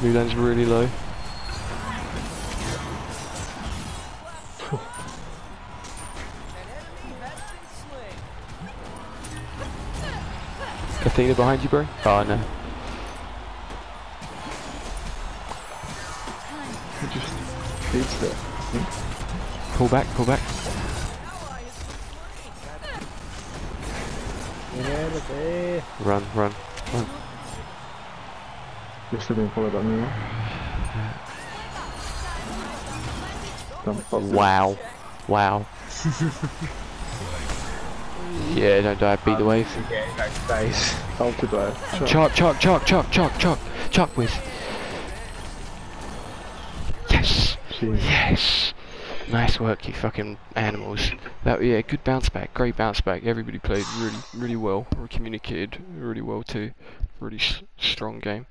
Mulan's really low. Athena behind you, bro? Oh no. It just beats it. Pull back, pull back. Run, run, run. You're still being followed by me now. Don't Wow. Wow. yeah, don't die, beat the wave. Yeah, no space. Ulti dive. Chalk, chalk, chalk, chalk, chalk, chalk, chalk with. Yes! Jeez. Yes! Nice work, you fucking animals. That yeah, good bounce back, great bounce back. Everybody played really, really well. We communicated really well too. Really s strong game.